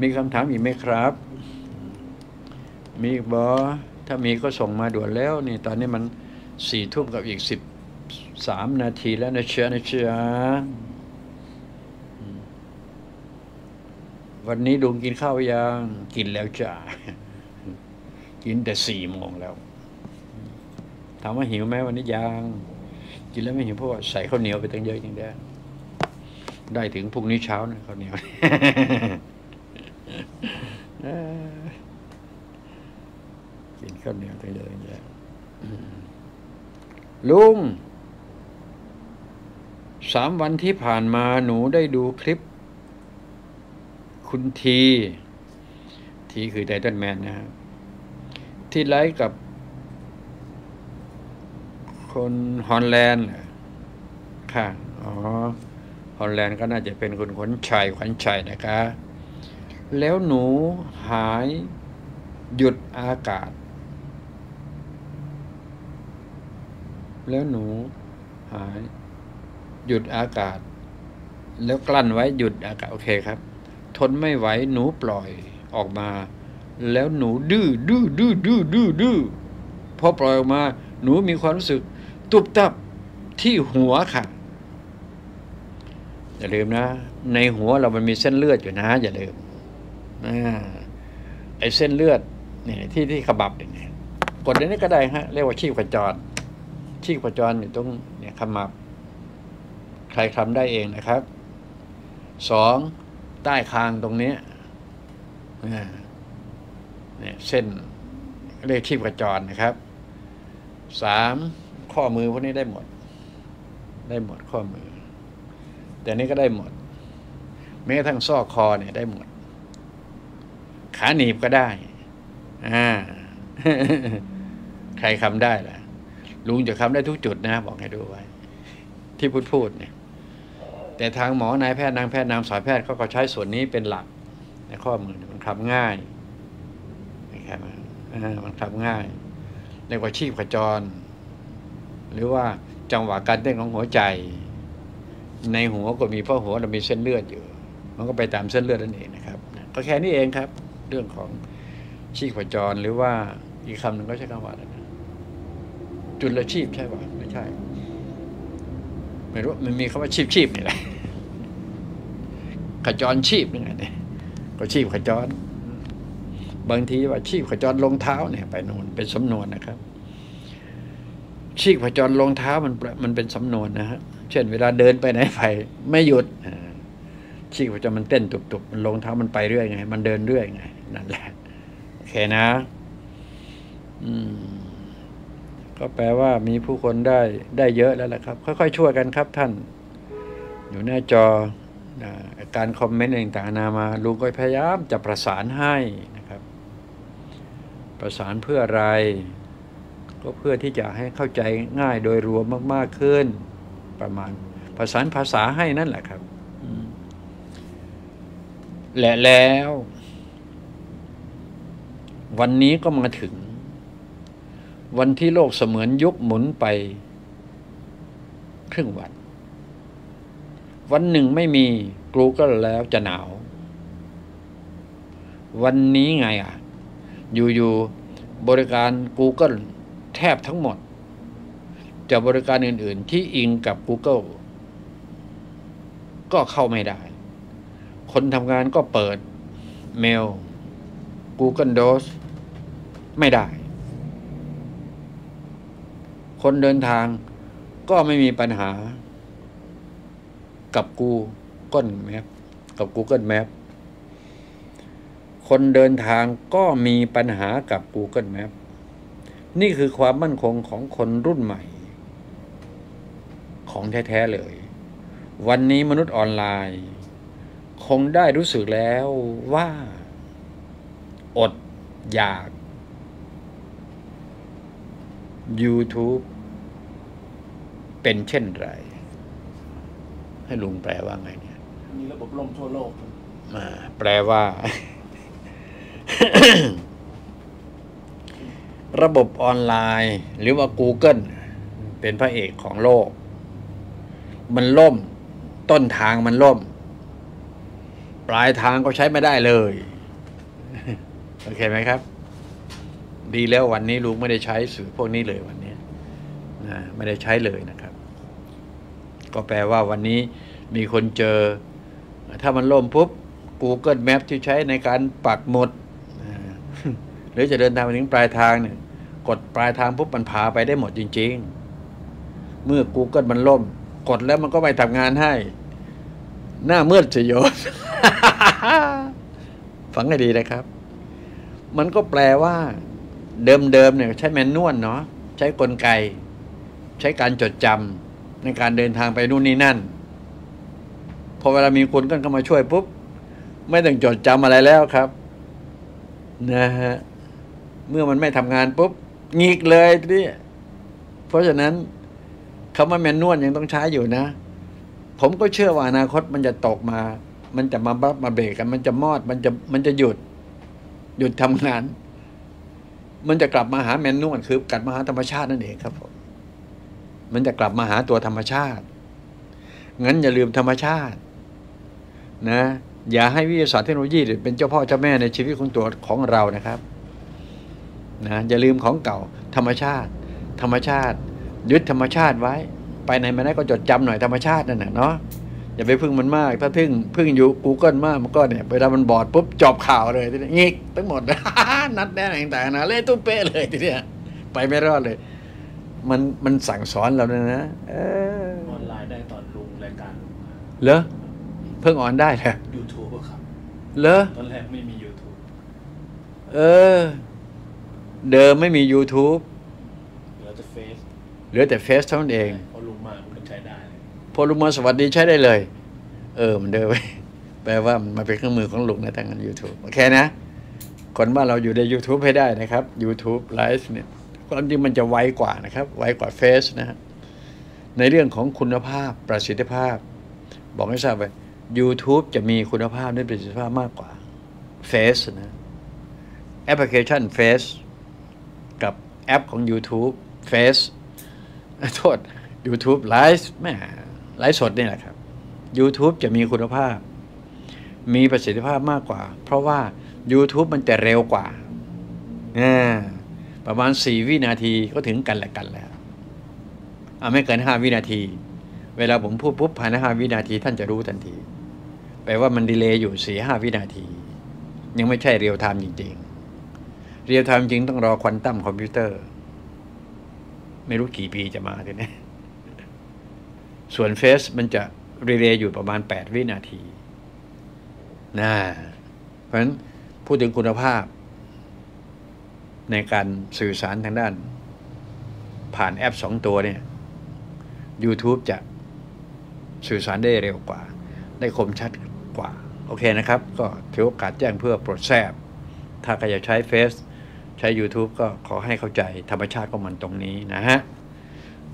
มีคำถามอีกไหมครับ มีบอถ้ามีก็ส่งมาด่วนแล้วนี่ตอนนี้มันสี่ทุ่มกับอีกสิบสามนาทีแล้วนะเชียนะเชียวันนี้ลุงกินข้าวยังกินแล้วจ้ากินแต่สี่โมงแล้วถามว่าหิวไหมวันนี้ยังกินแล้วไม่หิวเพราะว่าใส่ข้าวเหนียวไปตั้งเยอะจริงได้ได้ถึงพรุ่งนี้เช้านะข้าวเหนียว กินข้าวเหนียวตั้งเยอะจริงได้ลุงสามวันที่ผ่านมาหนูได้ดูคลิป คุณที ทีคือไททันแมนนะครับที่ไลฟ์กับ คนฮอลแลนด์ค่ะ อ๋อ ฮอลแลนด์ก็น่าจะเป็นคุณขวัญชัยขวัญชัยนะคะ แล้วหนูหายหยุดอากาศ แล้วหนูหายหยุดอากาศ แล้วกลั้นไว้หยุดอากาศ โอเคครับ ทนไม่ไหวหนูปล่อยออกมา แล้วหนูดื้อดื้อดื้อดื้อดื้อดื้อพอปล่อยออกมา หนูมีความรู้สึก ตุบตับที่หัวค่ะ อย่าลืมนะ ในหัวเรามันมีเส้นเลือดอยู่นะ อย่าลืม ไอเส้นเลือดเนี่ยที่ที่ขบับเนี่ยกดในนี้ก็ได้ฮะ เรียกว่าชีพจร ชีพจรอยู่ตรงเนี่ยขมับ ใครทำได้เองนะครับสองใต้คางตรงนี้เนี่ยเส้นเรียกชีพจรนะครับสามข้อมือพวกนี้ได้หมด ได้หมดข้อมือ แต่นี้ก็ได้หมดแม้กระทั่งซอกคอเนี่ยได้หมด ขาหนีบก็ได้ อ่า ใครคำได้ล่ะ ลุงจะคำได้ทุกจุดนะ บอกให้ดูไว้ ที่พูดพูดเนี่ย แต่ทางหมอนายแพทย์นางแพทย์นางสายแพทย์เขาก็ใช้ส่วนนี้เป็นหลัก ในข้อมือมันคำง่ายนะครับมันคำง่ายเรียกว่าชีพขจร หรือว่าจังหวะการเต้นของหัวใจ ในหัวก็มีเพราะหัวเรามีเส้นเลือดอยู่ มันก็ไปตามเส้นเลือดนั่นเองนะครับ ก็แค่นี้เองครับ เรื่องของชีพจร หรือว่าอีกคำหนึ่งก็ใช้คำว่าอะไรนะจุลชีพใช่ป่ะไม่ใช่ ไม่รู้มันมีคำว่าชีพชีพนี่แหละขจรชีพนี่ไงเนี่ยก็ชีพขจร บางทีว่าชีพขจรลงเท้าเนี่ย ไปนูนเป็นสำนวนนะครับ ชีพขจรลงเท้ามันมันเป็นสำนวนนะฮะเช่น เวลาเดินไปไหนไปไม่หยุดชีพขจรมันเต้นตุบๆมันลงเท้ามันไปเรื่อยไง มันเดินเรื่อยไง นั่นแหละ โอเคนะ อืม ก็แปลว่ามีผู้คนได้ได้เยอะแล้วแหละครับ ค่อยๆช่วยกันครับท่าน อยู่หน้าจอการคอมเมนต์ต่างๆนามาลุงก็พยายามจะประสานให้นะครับ ประสานเพื่ออะไร ก็เพื่อที่จะให้เข้าใจง่ายโดยรวมมากๆขึ้น ประมาณประสานภาษาให้นั่นแหละครับและแล้ว วันนี้ก็มาถึง วันที่โลกเสมือนยุบหมุนไป ครึ่งวัน วันหนึ่งไม่มีกรูก็แล้วจะหนาว วันนี้ไงอะ อยู่ๆบริการ Google แทบทั้งหมดแต่บริการอื่น ๆ ที่อิงกับ Google ก็เข้าไม่ได้ คนทำงานก็เปิดเมล Google Docs ไม่ได้ คนเดินทางก็ไม่มีปัญหา กับ Google Map กับ Google Map คนเดินทางก็มีปัญหากับ Google Map นี่คือความมั่นคงของคนรุ่นใหม่ ของแท้ๆเลย วันนี้มนุษย์ออนไลน์ คงได้รู้สึกแล้วว่า อดอยาก YouTube เป็นเช่นไร ให้ลุงแปลว่าไงเนี่ย มีระบบล่มทั่วโลกมาแปลว่า ระบบออนไลน์ หรือว่า Google เป็นพระเอกของโลก มันล่ม ต้นทางมันล่มปปลายทางก็ใช้ไม่ได้เลย โอเคไหมครับ ดีแล้ววันนี้ลุงไม่ได้ใช้สื่อพวกนี้เลยวันนี้นะไม่ได้ใช้เลยนะครับ ก็แปลว่าวันนี้มีคนเจอ ถ้ามันล่มปุ๊บ Google Map ที่ใช้ในการปักหมดหรือจะเดินทางไปถึงปลายทางเนี่ยกดปลายทางปุ๊บมันพาไปได้หมดจริง ๆ เมื่อ Google มันล่ม กดแล้วมันก็ไม่ทำงานให้ หน้ามืดสยดฟังให้ดีนะครับ มันก็แปลว่า เดิมๆเนี่ยใช้แมนนวลเนาะใช้กลไก ใช้การจดจำในการเดินทางไปนู่นนี่นั่น พอเวลามีคนกันเข้ามาช่วยปุ๊บ ไม่ต้องจดจำอะไรแล้วครับนะฮะเมื่อมันไม่ทำงานปุ๊บงีกเลยทีนี้เพราะฉะนั้นคำว่าแมนนวลยังต้องใช้อยู่นะ ผมก็เชื่อว่าอนาคตมันจะตกมา มันจะมาบับมาเบรกกัน มันจะมอด มันจะมันจะหยุด หยุดทำงาน มันจะกลับมาหาแมนนวลคือกลับมาหาธรรมชาตินั่นเองครับผมมันจะกลับมาหาตัวธรรมชาติ งั้นอย่าลืมธรรมชาติ นะ อย่าให้วิทยาศาสตร์เทคโนโลยีเป็นเจ้าพ่อเจ้าแม่ในชีวิตของตัวของเรานะครับ นะอย่าลืมของเก่า ธรรมชาติ ธรรมชาติ ยึดธรรมชาติไว้ ไปไหนมาไหนก็จดจำหน่อยธรรมชาตินั่นแหละเนาะ อย่าไปพึ่งมันมาก ถ้าพึ่งพึ่งอยู่ Google มากมันก็เนี่ยเวลามันบอดปุ๊บจบข่าวเลยทีนี้งิกทั้งหมด นัดแน่ต่างๆนะเละตุ้มเป๊ะเลยทีเนี้ยไปไม่รอดเลย มันมันสั่งสอนเราเนี่ยนะเออออนไลน์ได้ตอนลุงรายการเหรอเพิ่งออนได้เหรอยูทูบครับเหรอตอนแรกไม่มี YouTube เออ เดิมไม่มี YouTube เหลือแต่เฟซเหลือแต่เฟซเท่านั้นเองพอลุงมามันก็ใช้ได้เลยพอ ลุงมาสวัสดีใช้ได้เลย เออมันเดินไปแปลว่ามันเป็นเครื่องมือของลุงนะทางนั้น YouTube โอเคนะ คนบ้านเราอยู่ใน YouTube ให้ได้นะครับ YouTube ไลฟ์เนี่ยความจริงมันจะไวกว่านะครับ ไวกว่าเฟซนะฮะในเรื่องของคุณภาพประสิทธิภาพ บอกให้ทราบไว้ YouTube จะมีคุณภาพและประสิทธิภาพมากกว่าเฟซนะแอปพลิเคชันเฟซกับแอปของ YouTube เฟซโทษ YouTube Live แม่ ไลฟ์สดนี่แหละครับ YouTube จะมีคุณภาพ มีประสิทธิภาพมากกว่า เพราะว่า YouTube มันจะเร็วกว่า ประมาณ 4 วินาทีก็ถึงกันและกันแล้วอ่าไม่เกิน 5 วินาที เวลาผมพูดปุ๊บภายใน5วินาทีท่านจะรู้ทันทีแปลว่ามัน delay อยู่4 5วินาที ยังไม่ใช่ real time จริง ๆ real time จริงต้องรอ quantum computer ไม่รู้กี่ปีจะมาทีนี้ ส่วนเฟซมันจะ delay อยู่ประมาณ 8 วินาทีนะเพราะฉะนั้นพูดถึงคุณภาพ ในการสื่อสารทางด้าน ผ่านแอปสองตัวเนี่ย YouTube จะสื่อสารได้เร็วกว่า ได้คมชัดกว่า โอเคนะครับ ก็ถือโอกาสแจ้งเพื่อโปรดแทบถ้าใครจะใช้เฟซใช้ YouTube ก็ขอให้เข้าใจธรรมชาติของมันตรงนี้นะฮะ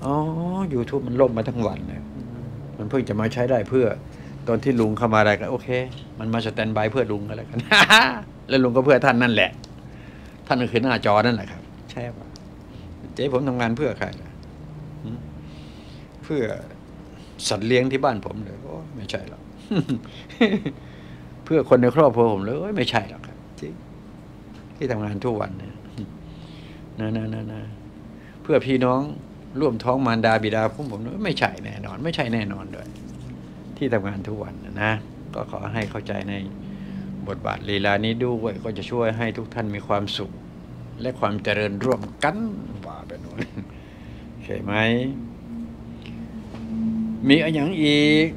อ๋อ YouTube มันล่มมาทั้งวันเลยมันเพิ่งจะมาใช้ได้เพื่อ ตอนที่ลุงเข้ามาอะไรก็โอเค มันมาสแตนบายเพื่อลุงก็แล้วกันแล้วลุงก็เพื่อท่านนั่นแหละ ท่านก็คือหน้าจอนั่นแหละครับ ใช่ปะเจ๊ผมทำงานเพื่อใครล่ะหืมเพื่อสัตว์เลี้ยงที่บ้านผมเลยโอ้ไม่ใช่หรอกเพื่อคนในครอบครัวผมเลยโอ้ยไม่ใช่หรอกครับจริงที่ทำงานทุกวันเนี่ยนะนะนะนะเพื่อพี่น้อง ร่วมท้องมารดาบิดาผมผมไม่ใช่แน่นอน ไม่ใช่แน่นอนด้วย ที่ทำงานทุกวันนะ ก็ขอให้เข้าใจในบทบาทลีลานี้ด้วยก็จะช่วยให้ทุกท่านมีความสุข และความเจริญร่วมกันว่าไปนู่นใช่ไหม มีอะไรอย่างอีก